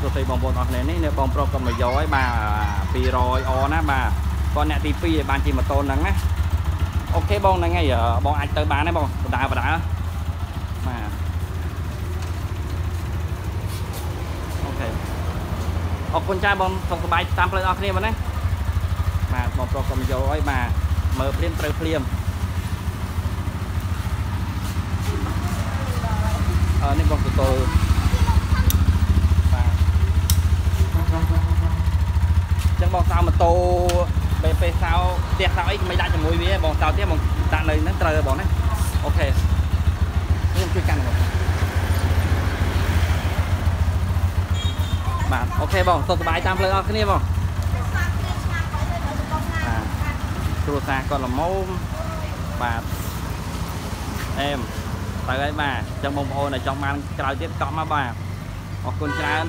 សួស្តីបងប្អូនអរគ្នានេះនៅបងប្រុសគាត់មកយកឲ្យបាទ200អណាបាទគាត់អ្នកទី2ឲ្យបានជិះម៉ូតូហ្នឹងណាអូខេបងហ្នឹងហើយបងអាចទៅបានទេបងបដាបដាបាទអូខេអរគុណចាស់បងសុខសប្បាយតាមផ្លូវអរគ្នាបងណាបាទបងប្រុសគាត់មកយកឲ្យបាទមើលភ្លាមត្រូវភ្លាមអឺនេះបងទៅទល់បាទចឹង បងសៅម៉ូតូពេលពេលសៅផ្ទះសៅអីមិនដាក់ជាមួយវាទេបងសៅទៀតបងដាក់នៅហ្នឹងត្រូវហើយបងណាអូខេខ្ញុំជួយកាន់បងបាទអូខេបងសុខសប្បាយតាមផ្លូវអរគ្នាបងបាទគ្រួសារគាត់ល្មមបាទអែមទៅហើយបាទអញ្ចឹងបងប្អូនដែលចង់បានក្រោយទៀតកក់មកបាទអរគុណច្រើន